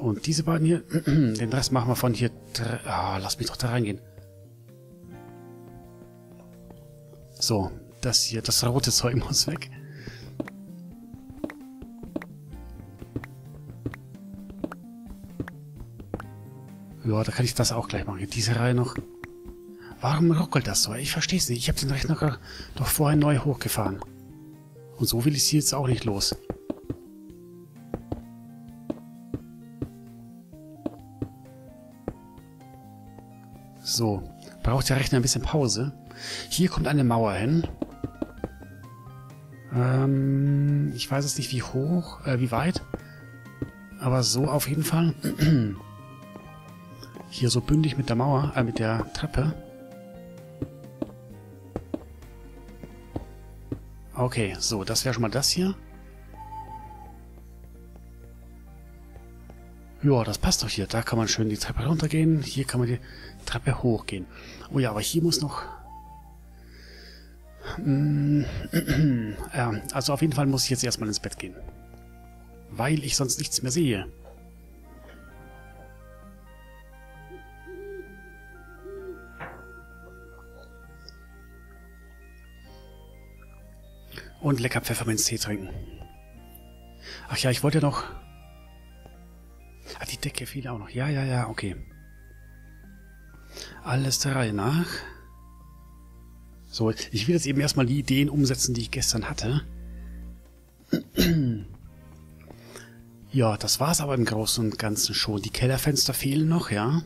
Und diese beiden hier, den Rest machen wir von hier... Ah, lass mich doch da reingehen. So, das hier, das rote Zeug muss weg. Ja, da kann ich das auch gleich machen. Diese Reihe noch. Warum ruckelt das so? Ich verstehe es nicht. Ich habe den Rechner doch vorher neu hochgefahren. Und so will ich sie jetzt auch nicht los. So, braucht der Rechner ein bisschen Pause. Hier kommt eine Mauer hin. Ähm, ich weiß jetzt nicht, wie hoch, äh, wie weit. Aber so auf jeden Fall. Hier so bündig mit der Mauer, äh, mit der Treppe. Okay, so, das wäre schon mal das hier. Ja, das passt doch hier. Da kann man schön die Treppe runtergehen. Hier kann man die Treppe hochgehen. Oh ja, aber hier muss noch... ja, also auf jeden Fall muss ich jetzt erstmal ins Bett gehen. Weil ich sonst nichts mehr sehe. Und lecker Pfefferminztee trinken. Ach ja, ich wollte ja noch... Ah, die Decke fiel auch noch. Ja, ja, ja, okay. Alles der Reihe nach. So, ich will jetzt eben erstmal die Ideen umsetzen, die ich gestern hatte. Ja, das war's aber im Großen und Ganzen schon. Die Kellerfenster fehlen noch, ja.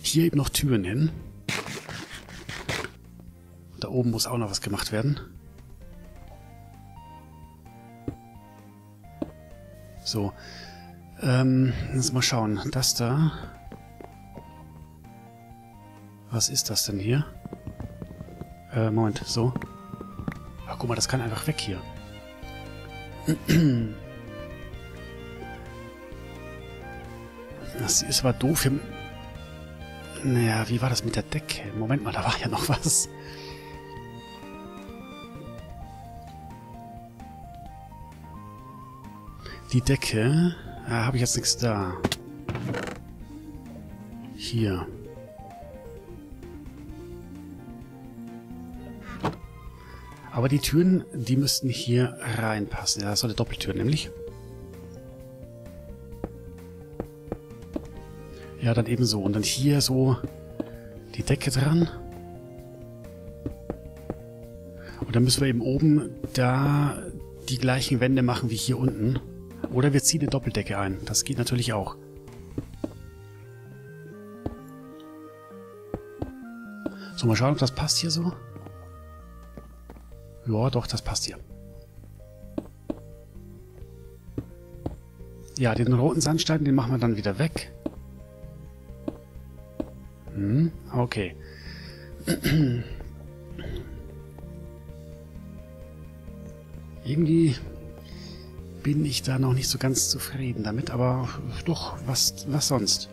Hier eben noch Türen hin. Da oben muss auch noch was gemacht werden. So. Ähm, jetzt mal schauen. Das da. Was ist das denn hier? Äh, Moment, so. Ach, guck mal, das kann einfach weg hier. Das ist aber doof. Naja, wie war das mit der Decke? Moment mal, da war ja noch was. Die Decke. Da habe ich jetzt nichts da. Hier. Aber die Türen, die müssten hier reinpassen. Ja, das soll eine Doppeltür nämlich. Ja, dann eben so. Und dann hier so die Decke dran. Und dann müssen wir eben oben da die gleichen Wände machen wie hier unten. Oder wir ziehen eine Doppeldecke ein. Das geht natürlich auch. So, mal schauen, ob das passt hier so. Ja, doch, das passt hier. Ja, den roten Sandstein, den machen wir dann wieder weg. Hm, okay. Irgendwie bin ich da noch nicht so ganz zufrieden damit, aber doch, was, was sonst?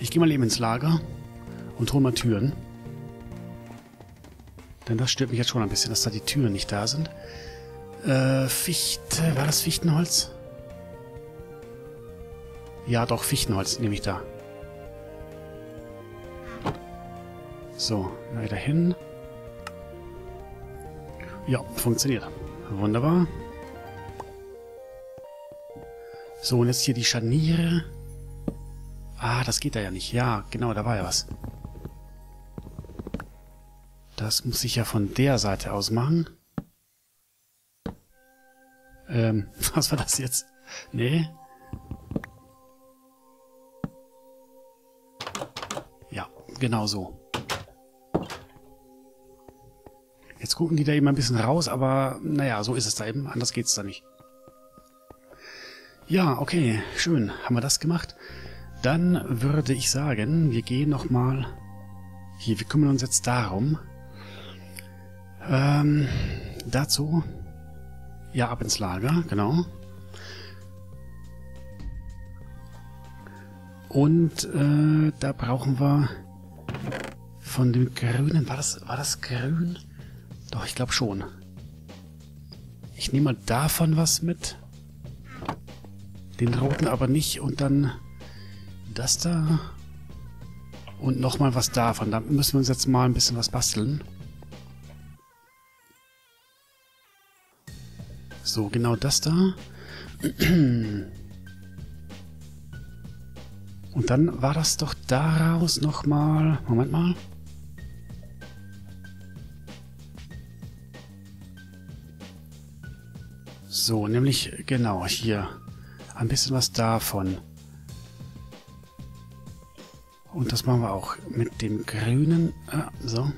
Ich gehe mal eben ins Lager und hole mal Türen. Denn das stört mich jetzt schon ein bisschen, dass da die Türen nicht da sind. Äh, Fichte, war das Fichtenholz? Ja, doch, Fichtenholz nehme ich da. So, wieder hin. Ja, funktioniert. Wunderbar. So, und jetzt hier die Scharniere. Ah, das geht da ja nicht. Ja, genau, da war ja was. Das muss ich ja von der Seite aus machen. Ähm, was war das jetzt? Nee. Ja, genau so. Gucken die da eben ein bisschen raus, aber naja, so ist es da eben. Anders geht's da nicht. Ja, okay, schön. Haben wir das gemacht? Dann würde ich sagen, wir gehen nochmal... Hier, wir kümmern uns jetzt darum. Ähm, dazu... Ja, ab ins Lager, genau. Und äh, da brauchen wir von dem Grünen... War das, war das grün? Doch, ich glaube schon. Ich nehme mal davon was mit. Den roten aber nicht. Und dann das da. Und nochmal was davon. Da müssen wir uns jetzt mal ein bisschen was basteln. So, genau das da. Und dann war das doch daraus nochmal... Moment mal. So, nämlich genau hier. Ein bisschen was davon. Und das machen wir auch mit dem grünen. Ah, so.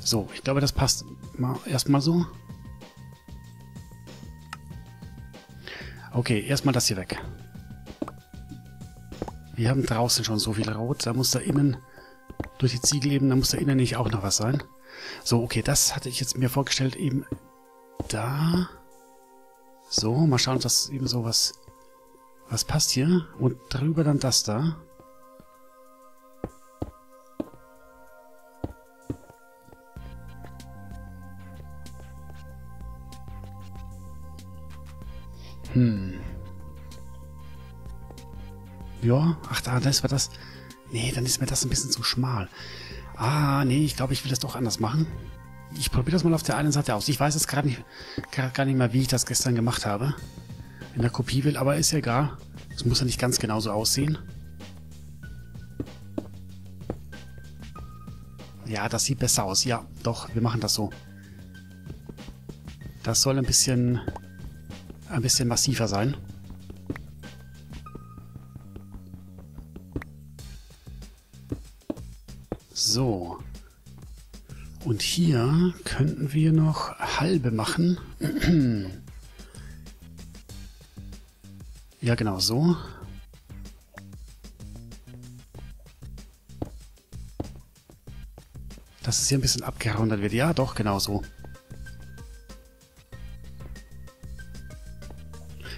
So, ich glaube, das passt mal erstmal so. Okay, erstmal das hier weg. Wir haben draußen schon so viel Rot. Da muss da innen, durch die Ziegel eben, da muss da innen nicht auch noch was sein. So, okay, das hatte ich jetzt mir vorgestellt, eben da. So, mal schauen, dass eben so was, was passt hier. Und drüber dann das da. Hm. Ja, ach da, das war das. Nee, dann ist mir das ein bisschen zu schmal. Ah, nee, ich glaube, ich will das doch anders machen. Ich probiere das mal auf der einen Seite aus. Ich weiß jetzt gerade nicht, gar nicht mehr, wie ich das gestern gemacht habe. In der Kopie will, aber ist ja egal. Es muss ja nicht ganz genauso aussehen. Ja, das sieht besser aus. Ja, doch, wir machen das so. Das soll ein bisschen ein bisschen massiver sein. So. Und hier könnten wir noch halbe machen. ja, genau so. Dass es hier ein bisschen abgerundet wird. Ja, doch, genau so.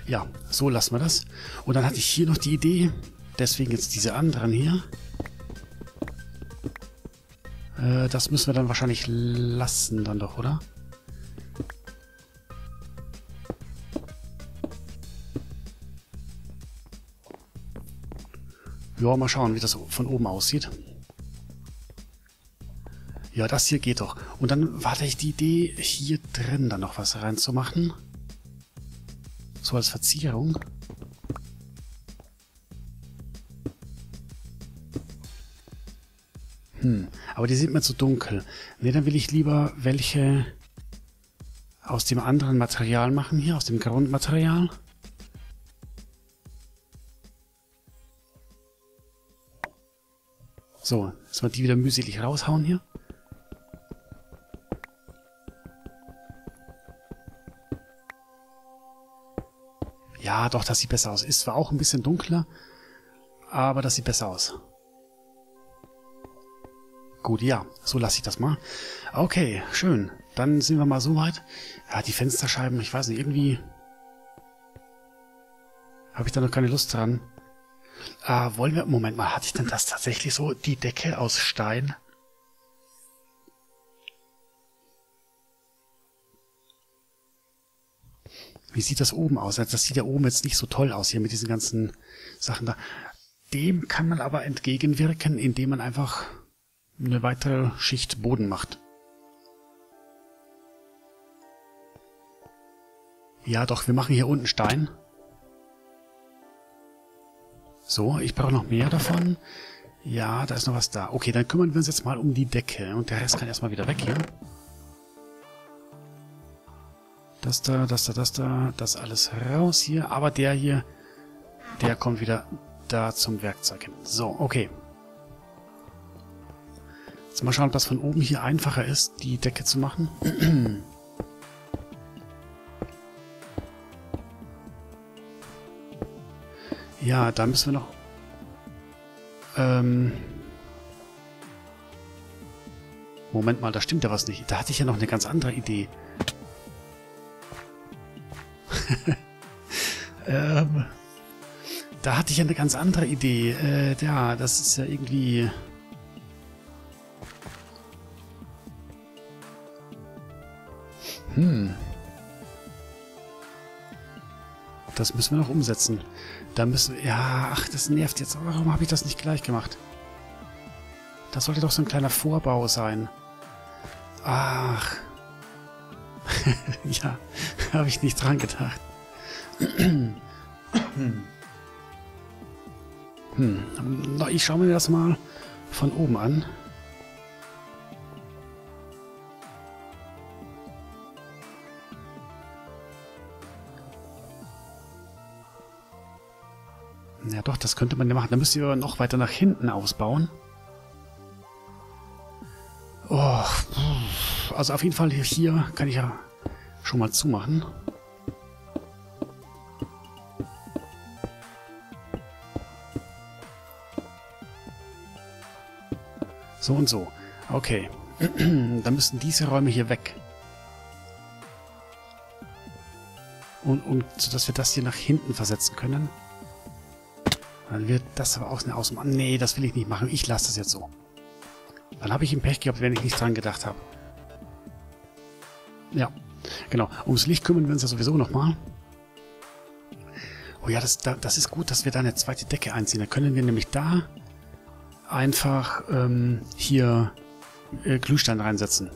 Ja, so lassen wir das. Und dann hatte ich hier noch die Idee, deswegen jetzt diese anderen hier. Äh, das müssen wir dann wahrscheinlich lassen dann doch, oder? Ja, mal schauen, wie das von oben aussieht. Ja, das hier geht doch. Und dann warte ich die Idee, hier drin dann noch was reinzumachen. So als Verzierung. Hm, aber die sind mir zu dunkel. Ne, dann will ich lieber welche aus dem anderen Material machen hier, aus dem Grundmaterial. So, jetzt mal die wieder mühselig raushauen hier. Ja, doch, das sieht besser aus. Ist zwar auch ein bisschen dunkler, aber das sieht besser aus. Gut, ja, so lasse ich das mal. Okay, schön. Dann sind wir mal so weit. Ja, die Fensterscheiben, ich weiß nicht, irgendwie habe ich da noch keine Lust dran. Ah, wollen wir... Moment mal, hatte ich denn das tatsächlich so? Die Decke aus Stein? Wie sieht das oben aus? Also das sieht ja oben jetzt nicht so toll aus hier mit diesen ganzen Sachen da. Dem kann man aber entgegenwirken, indem man einfach eine weitere Schicht Boden macht. Ja, doch, wir machen hier unten Stein. So, ich brauche noch mehr davon. Ja, da ist noch was da. Okay, dann kümmern wir uns jetzt mal um die Decke. Und der Rest kann erstmal wieder weg hier. Das da, das da, das da, das alles raus hier. Aber der hier, der kommt wieder da zum Werkzeug hin. So, okay. Jetzt mal schauen, ob das von oben hier einfacher ist, die Decke zu machen. ja, da müssen wir noch... Ähm... Moment mal, da stimmt ja was nicht. Da hatte ich ja noch eine ganz andere Idee. ähm, da hatte ich eine ganz andere Idee. Äh, ja, das ist ja irgendwie... Hm. Das müssen wir noch umsetzen. Da müssen wir... Ja, ach, das nervt jetzt. Warum habe ich das nicht gleich gemacht? Das sollte doch so ein kleiner Vorbau sein. Ach. ja, habe ich nicht dran gedacht. hm. Ich schaue mir das mal von oben an. Ja doch, das könnte man ja machen. Da müsst ihr noch weiter nach hinten ausbauen. Oh, also auf jeden Fall hier kann ich ja schon mal zumachen. So und so. Okay. Dann müssen diese Räume hier weg. Und, und sodass wir das hier nach hinten versetzen können. Dann wird das aber auch eine Ausmachen. Nee, das will ich nicht machen. Ich lasse das jetzt so. Dann habe ich ein Pech gehabt, wenn ich nicht dran gedacht habe. Ja, genau. Ums Licht kümmern wir uns ja sowieso nochmal. Oh ja, das, das ist gut, dass wir da eine zweite Decke einziehen. Da können wir nämlich da einfach ähm, hier äh, Glühstein reinsetzen.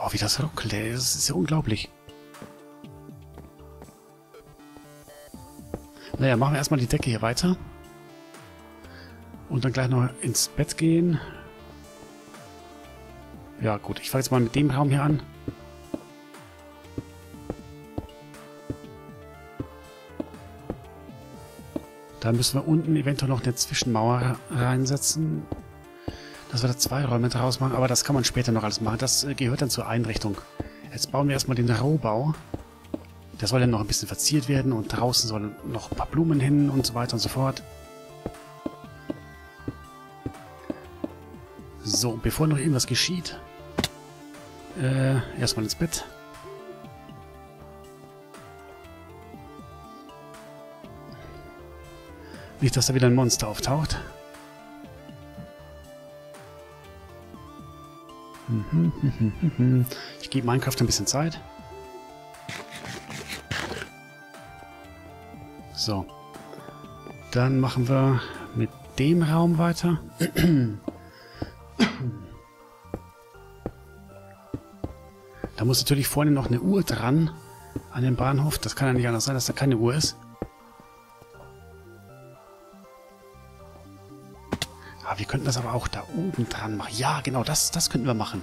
Oh, wie das ruckelt. Das ist ja unglaublich. Naja, machen wir erstmal die Decke hier weiter. Und dann gleich noch ins Bett gehen. Ja gut, ich fange jetzt mal mit dem Raum hier an. Da müssen wir unten eventuell noch eine Zwischenmauer reinsetzen. Dass wir da zwei Räume draus machen, aber das kann man später noch alles machen. Das äh, gehört dann zur Einrichtung. Jetzt bauen wir erstmal den Rohbau. Der soll dann noch ein bisschen verziert werden und draußen sollen noch ein paar Blumen hin und so weiter und so fort. So, bevor noch irgendwas geschieht, äh, erstmal ins Bett. Nicht, dass da wieder ein Monster auftaucht. Ich gebe Minecraft ein bisschen Zeit. So. Dann machen wir mit dem Raum weiter. Da muss natürlich vorne noch eine Uhr dran an den Bahnhof. Das kann ja nicht anders sein, dass da keine Uhr ist. Ah, wir könnten das aber auch da oben dran machen. Ja, genau, das, das könnten wir machen.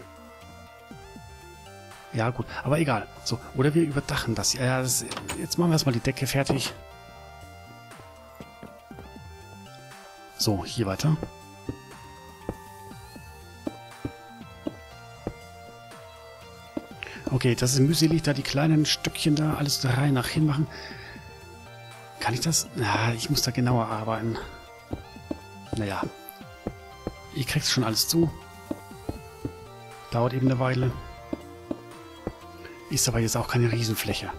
Ja, gut, aber egal. So, oder wir überdachen das. Ja, das, jetzt machen wir erstmal die Decke fertig. So, hier weiter. Okay, das ist mühselig, da die kleinen Stückchen da alles da rein nach hin machen. Kann ich das? Na, ich muss da genauer arbeiten. Naja. Ihr kriegt schon alles zu. Dauert eben eine Weile. Ist aber jetzt auch keine Riesenfläche.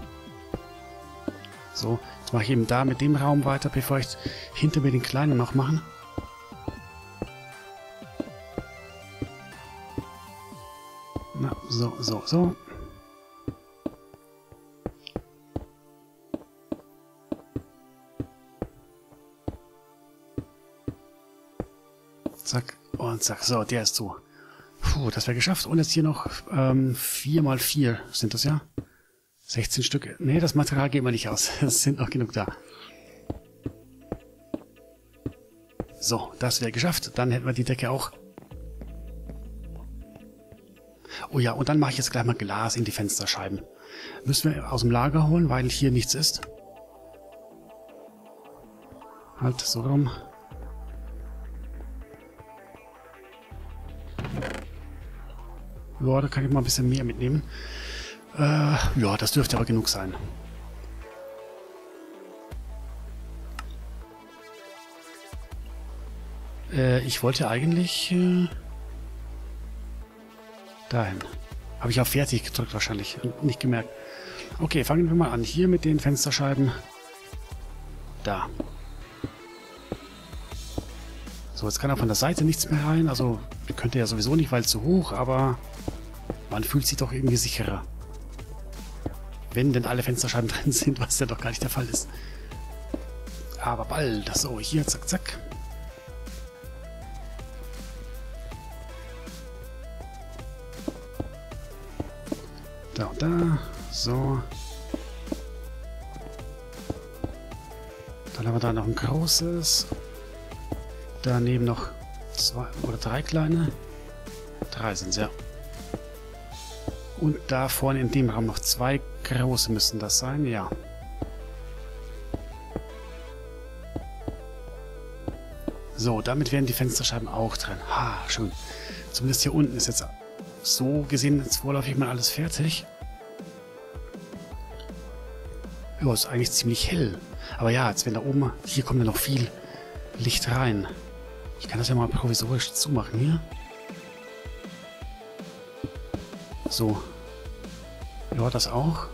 So, jetzt mache ich eben da mit dem Raum weiter, bevor ich hinter mir den kleinen noch machen. So, so, so. Zack und zack. So, der ist zu. Puh, das wäre geschafft. Und jetzt hier noch ähm, 4 mal 4 sind das ja. 16 Stück. Nee, das Material gehen wir nicht aus. Es sind noch genug da. So, das wäre geschafft. Dann hätten wir die Decke auch. Oh ja, und dann mache ich jetzt gleich mal Glas in die Fensterscheiben. Müssen wir aus dem Lager holen, weil hier nichts ist. Halt, so rum. Ja, da kann ich mal ein bisschen mehr mitnehmen. Äh, ja, das dürfte aber genug sein. Äh, ich wollte eigentlich... Äh, dahin. Habe ich auf fertig gedrückt wahrscheinlich. Nicht gemerkt. Okay, fangen wir mal an. Hier mit den Fensterscheiben. Da. So, jetzt kann er von der Seite nichts mehr rein. Also Könnte ja sowieso nicht, weil zu hoch, aber man fühlt sich doch irgendwie sicherer. Wenn denn alle Fensterscheiben drin sind, was ja doch gar nicht der Fall ist. Aber bald. So, hier, zack, zack. Da und da. So. Dann haben wir da noch ein großes. Daneben noch zwei oder drei kleine. Drei sind es, ja. Und da vorne in dem Raum noch zwei große müssen das sein, ja. So, damit wären die Fensterscheiben auch drin. Ha, schön. Zumindest hier unten ist jetzt so gesehen jetzt vorläufig mal alles fertig. Ja, ist eigentlich ziemlich hell. Aber ja, jetzt wenn da oben, hier kommt ja noch viel Licht rein. Ich kann das ja mal provisorisch zumachen hier. So. Ja, das auch.